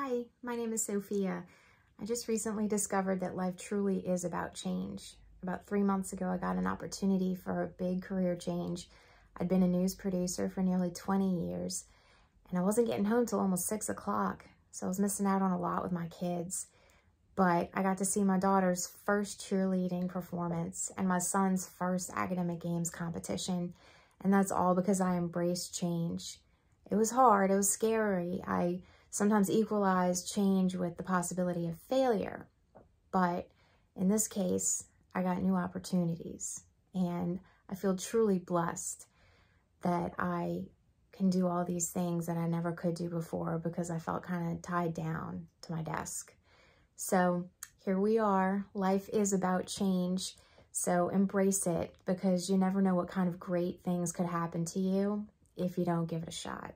Hi, my name is Sophia. I just recently discovered that life truly is about change. About three months ago, I got an opportunity for a big career change. I'd been a news producer for nearly 20 years, and I wasn't getting home till almost six o'clock, so I was missing out on a lot with my kids. But I got to see my daughter's first cheerleading performance and my son's first academic games competition, and that's all because I embraced change. It was hard, it was scary. I sometimes equalize change with the possibility of failure. But in this case, I got new opportunities and I feel truly blessed that I can do all these things that I never could do before because I felt kind of tied down to my desk. So here we are. Life is about change. So embrace it because you never know what kind of great things could happen to you if you don't give it a shot.